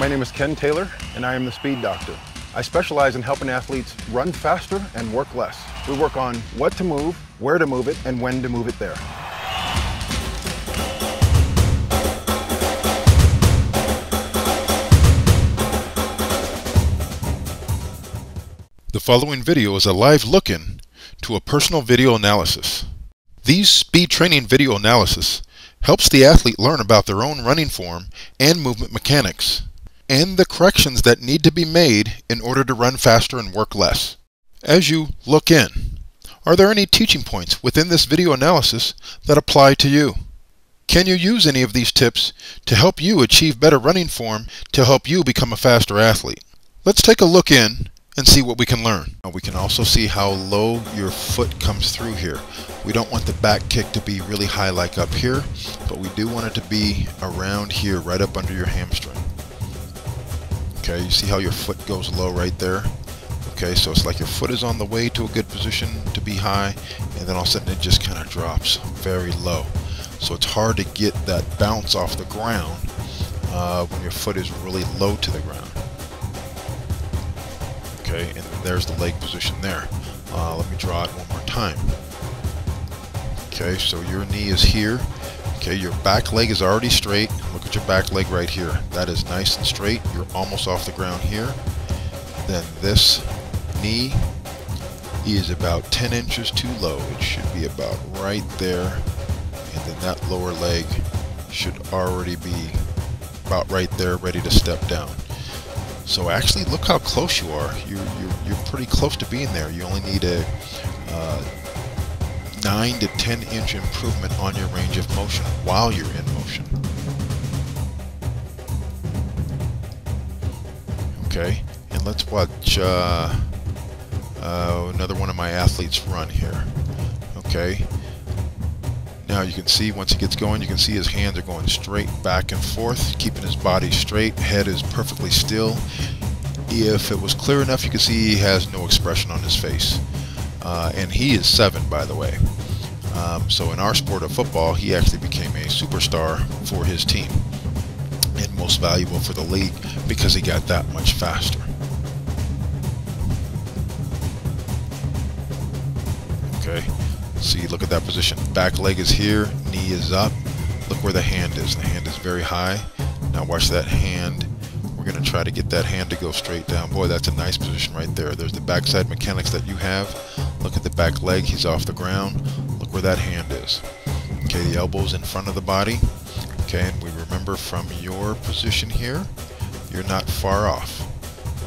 My name is Ken Taylor, and I am the Speed Doctor. I specialize in helping athletes run faster and work less. We work on what to move, where to move it, and when to move it there. The following video is a live look-in to a personal video analysis. These speed training video analysis helps the athlete learn about their own running form and movement mechanics, and the corrections that need to be made in order to run faster and work less. As you look in, are there any teaching points within this video analysis that apply to you? Can you use any of these tips to help you achieve better running form to help you become a faster athlete? Let's take a look in and see what we can learn. We can also see how low your foot comes through here. We don't want the back kick to be really high like up here, but we do want it to be around here, right up under your hamstring. Okay, you see how your foot goes low right there? Okay, so it's like your foot is on the way to a good position to be high, and then all of a sudden it just kind of drops very low. So it's hard to get that bounce off the ground uh, when your foot is really low to the ground. Okay and there's the leg position there. Uh, let me draw it one more time. Okay so your knee is here okay your back leg is already straight. Look at your back leg right here. That is nice and straight. You're almost off the ground here. Then this knee is about 10 inches too low. It should be about right there. And then that lower leg should already be about right there ready to step down. So actually, look how close you are. You're, you're, you're pretty close to being there. You only need a uh, 9 to 10 inch improvement on your range of motion while you're in motion. Okay, and let's watch uh, uh, another one of my athletes run here. Okay, now you can see once he gets going, you can see his hands are going straight back and forth, keeping his body straight. Head is perfectly still. If it was clear enough, you can see he has no expression on his face. Uh, and he is seven, by the way. Um, so in our sport of football, he actually became a superstar for his team and most valuable for the league because he got that much faster. Okay. See, look at that position. Back leg is here, knee is up. Look where the hand is. The hand is very high. Now watch that hand. Going to try to get that hand to go straight down. Boy, that's a nice position right there. There's the backside mechanics that you have. Look at the back leg. He's off the ground. Look where that hand is. Okay, the elbow's in front of the body. Okay, and we remember from your position here, you're not far off.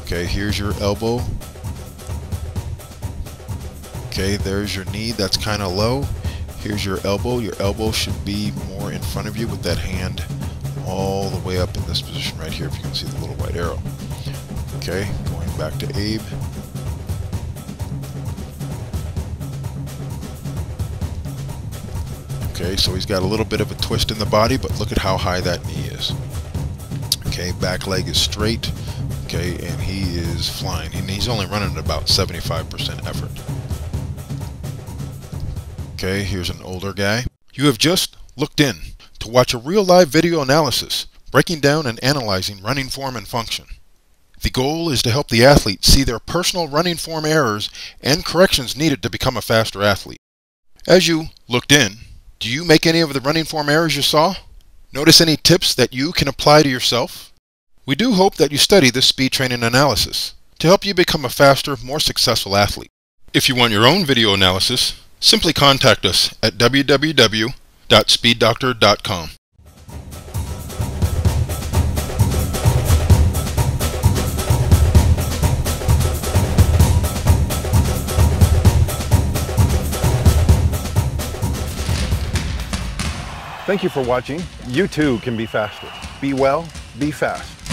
Okay, here's your elbow Okay, there's your knee, that's kind of low. Here's your elbow. Your elbow should be more in front of you with that hand all the way up in this position right here, if you can see the little white arrow. Okay, going back to Abe. Okay, so he's got a little bit of a twist in the body, but look at how high that knee is. Okay, back leg is straight. Okay, and he is flying. And he's only running at about 75% effort. Okay, here's an older guy. You have just looked in to watch a real live video analysis breaking down and analyzing running form and function. The goal is to help the athlete see their personal running form errors and corrections needed to become a faster athlete. As you looked in, do you make any of the running form errors you saw? Notice any tips that you can apply to yourself? We do hope that you study this speed training analysis to help you become a faster, more successful athlete. If you want your own video analysis, simply contact us at www.speeddoctor.com. Thank you for watching. You too can be faster. Be well, be fast.